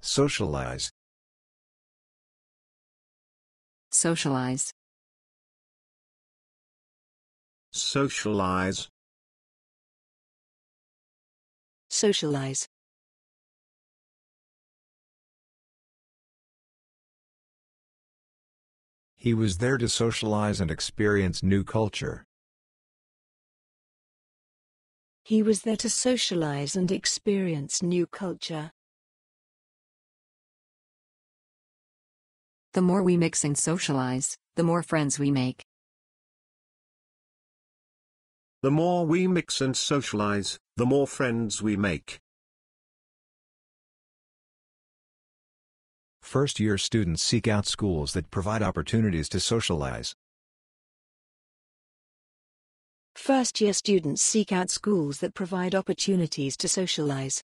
Socialize. Socialize. Socialize. Socialize. He was there to socialize and experience new culture. He was there to socialize and experience new culture. The more we mix and socialize, the more friends we make. The more we mix and socialize, the more friends we make. First year students seek out schools that provide opportunities to socialize. First year students seek out schools that provide opportunities to socialize.